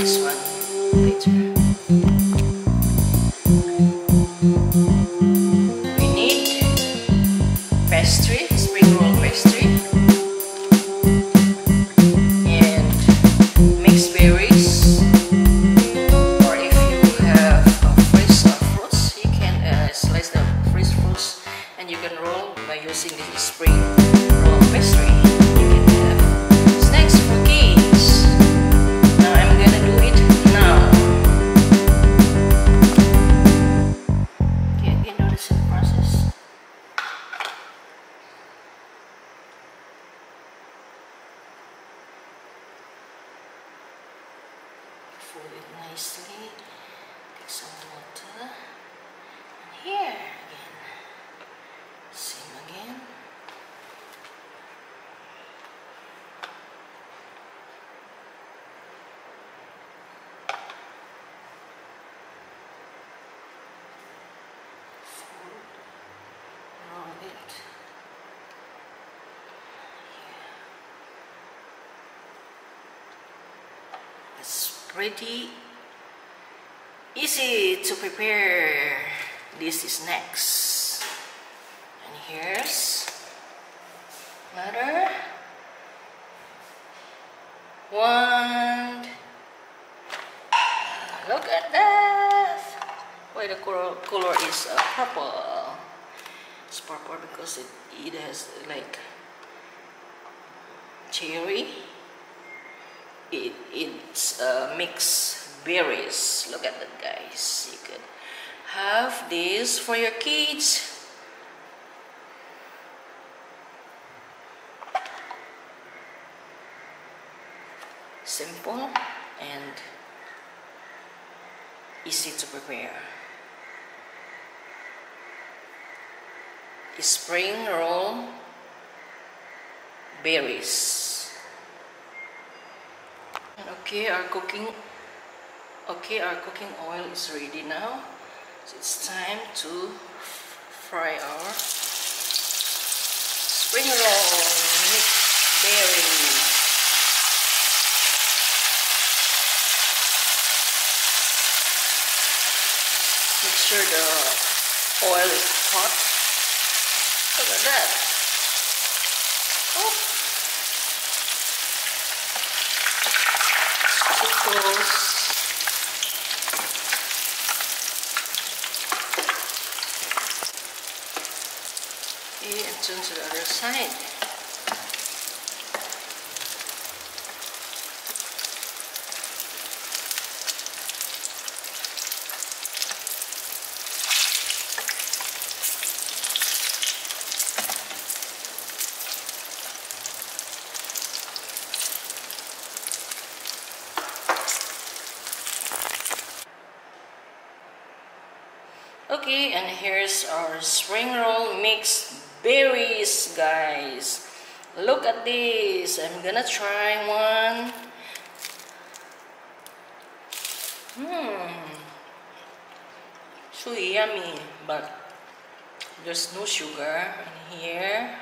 this one later. Fold it nicely. Take some water. And here again. Same again. Fold. Roll it. Pretty easy to prepare. This is next. And here's another one. Look at that. Why the color, color is uh, purple? It's purple because it, it has like cherry it it's uh, mixed berries. Look at that guys. You could have this for your kids. Simple and easy to prepare. Spring roll berries okay our cooking okay our cooking oil is ready now. So it's time to fry our spring roll mixed berries make sure the oil is hot. Look at that Okay, and turn to the other side. Okay, and here's our spring roll mixed berries, guys. Look at this. I'm gonna try one. Hmm. So yummy, but there's no sugar in here.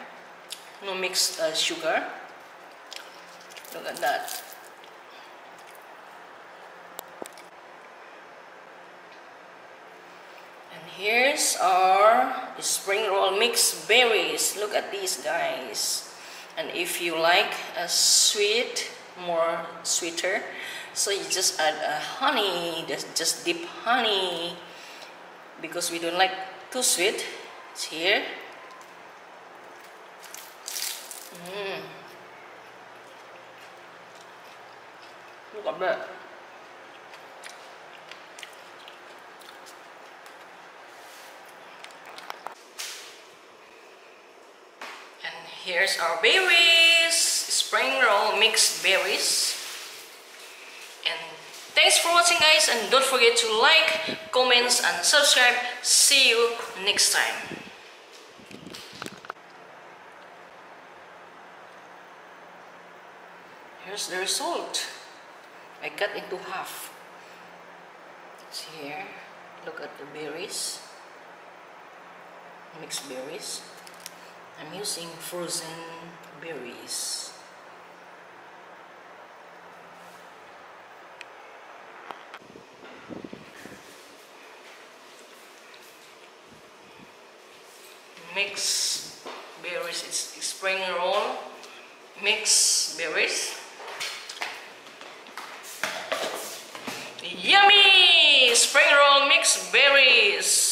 No mixed uh, sugar. Look at that. Here's our spring roll mixed berries. Look at these guys. And if you like a sweet, more sweeter, so you just add a honey, just, just dip honey. Because we don't like too sweet. It's here. Mm. Look at that. And here's our berries, spring roll mixed berries. And thanks for watching guys and don't forget to like, comments and subscribe. See you next time. Here's the result. I cut into half. See here, look at the berries, mixed berries. I'm using frozen berries. Mix berries, it's spring roll. Mix berries. Yummy! Spring roll mixed berries.